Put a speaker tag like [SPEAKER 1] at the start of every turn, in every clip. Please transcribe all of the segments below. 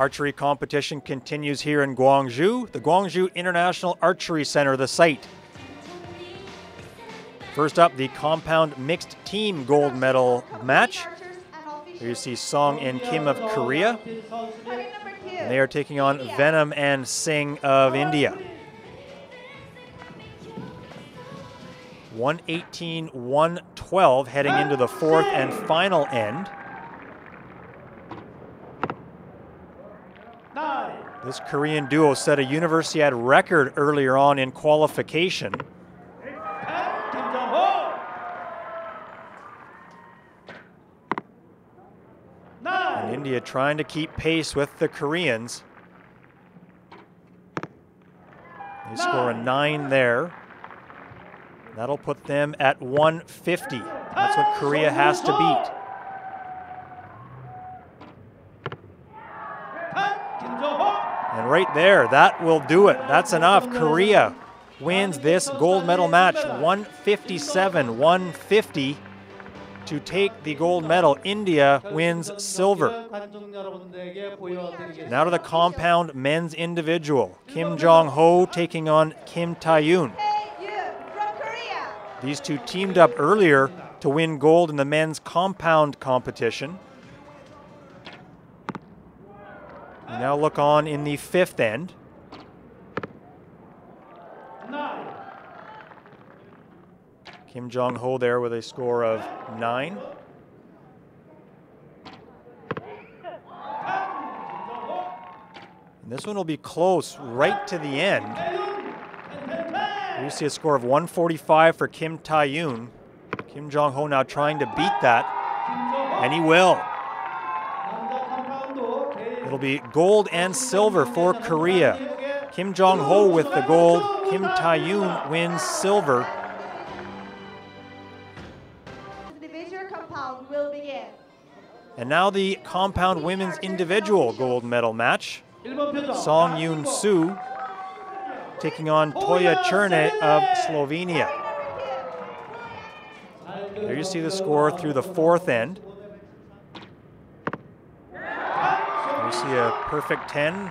[SPEAKER 1] Archery competition continues here in Gwangju, the Gwangju International Archery Center, the site. First up, the compound mixed team gold medal match. Here you see Song and Kim of Korea. And they are taking on Vennam and Singh of India. 118 112 heading into the fourth and final end. This Korean duo set a Universiade record earlier on in qualification. India trying to keep pace with the Koreans. They score a nine there. That'll put them at 150. That's what Korea has to beat. And right there, that will do it. That's enough. Korea wins this gold medal match 157 150 to take the gold medal. India wins silver. Now to the compound men's individual. Kim Jong Ho taking on Kim Tae Yoon. These two teamed up earlier to win gold in the men's compound competition. We now look on in the fifth end. Kim Jong Ho there with a score of nine. And this one will be close right to the end. You see a score of 145 for Kim Tae Yoon. Kim Jong Ho now trying to beat that, and he will. It'll be gold and silver for Korea. Kim Jong Ho with the gold. Kim Tae Yoon wins silver. And now the compound women's individual gold medal match. Song Yoon Soo taking on Toja Černe of Slovenia. There you see the score through the fourth end. See a perfect 10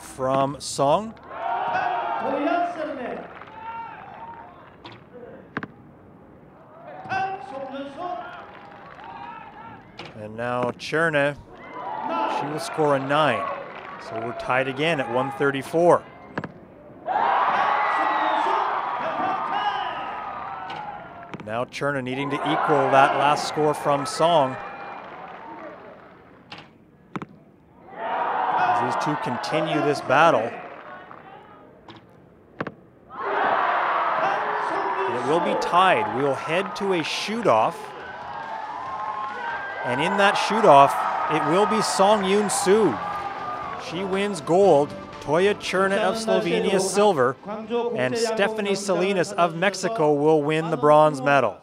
[SPEAKER 1] from Song. And now Černe, she will score a 9. So we're tied again at 134. Now Černe needing to equal that last score from Song. Two continue this battle. And it will be tied. We will head to a shoot-off. And in that shoot-off, it will be Song Yoon Soo. She wins gold. Toja Černe of Slovenia silver. And Stephanie Salinas of Mexico will win the bronze medal.